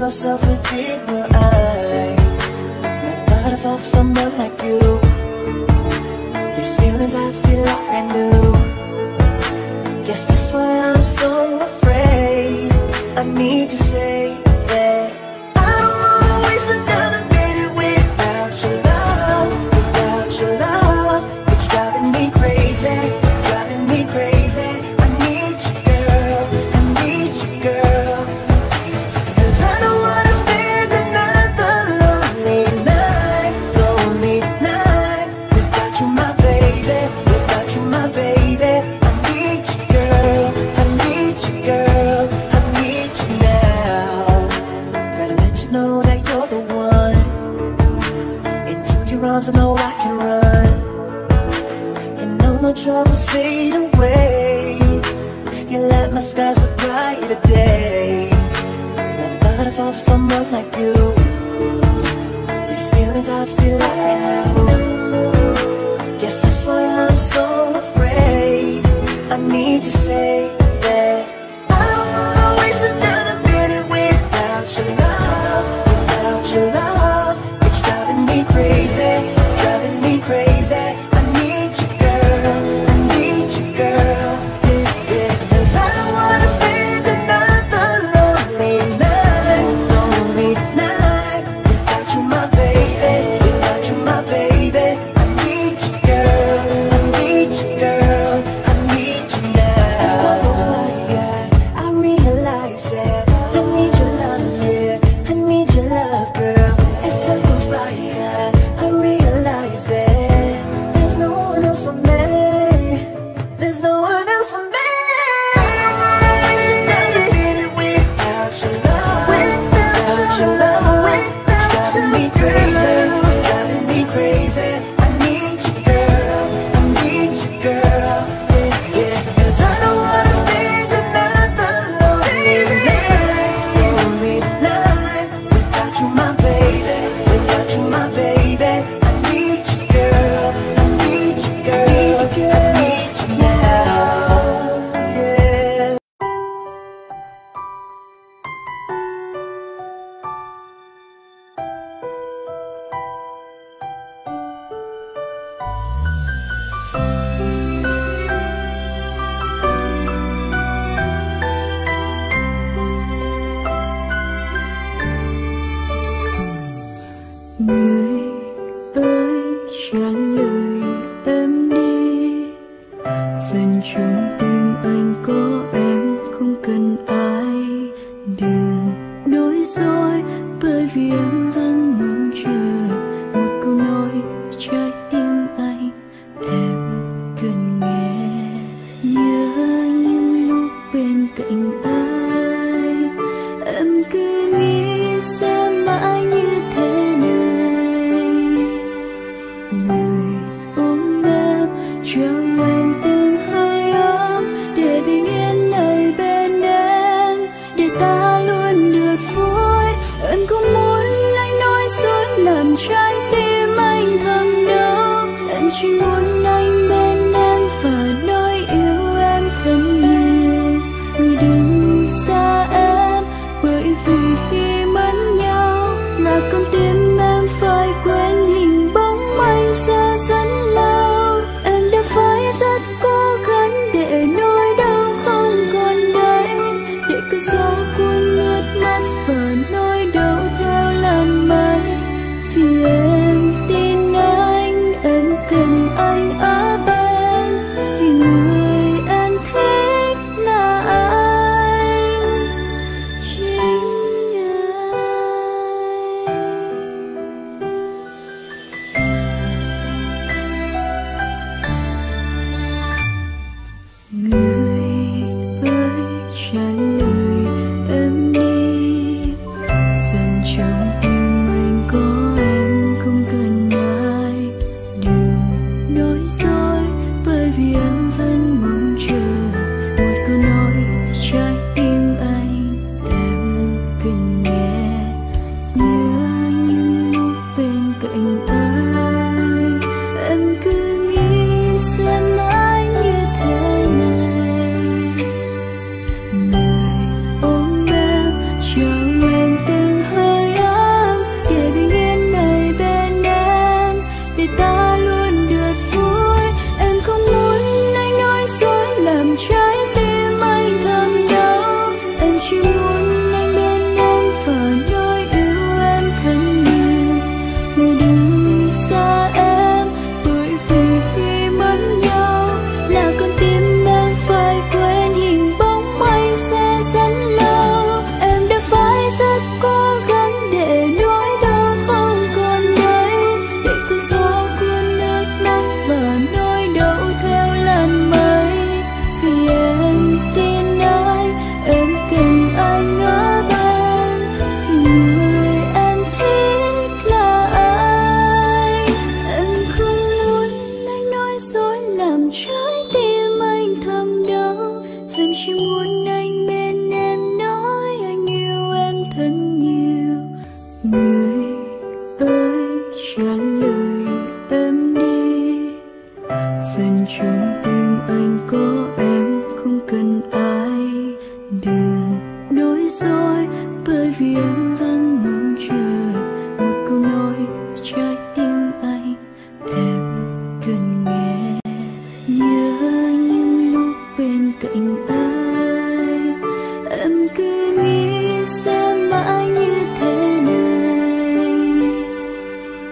myself with eagle I Never thought of, of someone like you. These feelings I feel are brand new. Guess that's why I'm so afraid. I need to say love someone like you. rồi bởi vì em vẫn mong chờ một câu nói trái tim anh. Em cần nghe, nhớ những lúc bên cạnh anh. Em cứ nghĩ sẽ mãi như thế này. Người ôm em trao em tình trái tim anh thầm đau em chỉ muốn anh bên em và nói yêu em thật nhiều người đứng xa em, bởi vì khi mất nhau là con tim you.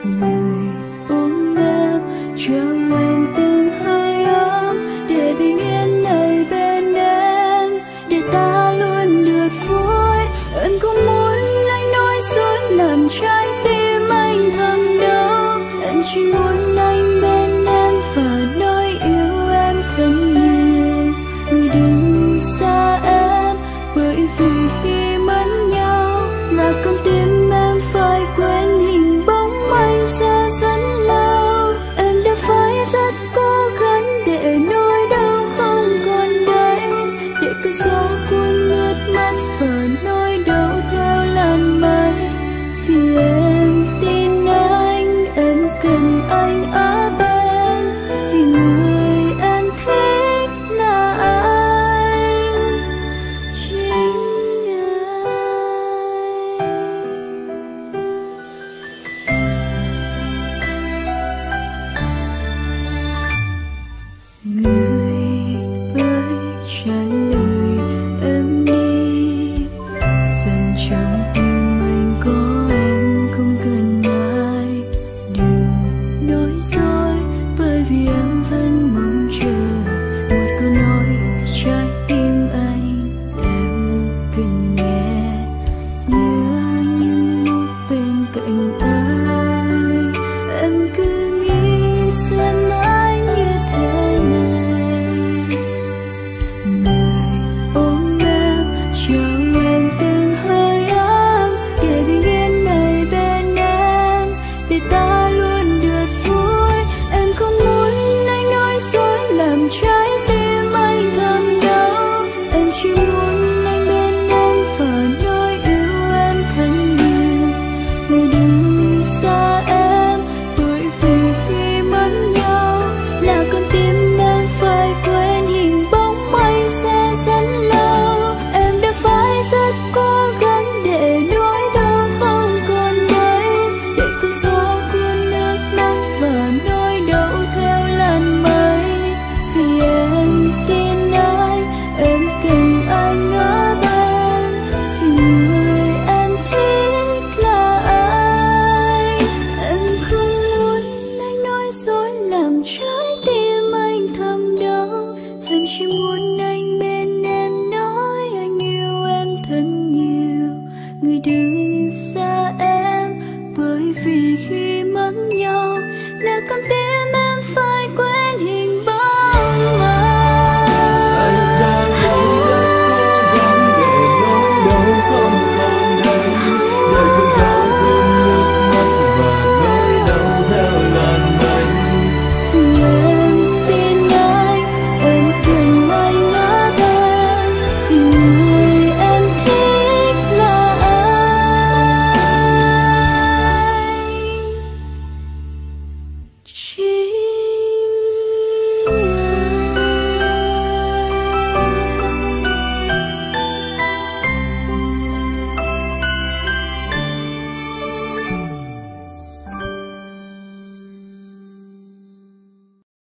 Chỉ